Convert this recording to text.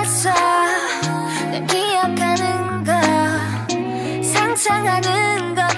했어 널 기억하는 거 상상하는 거.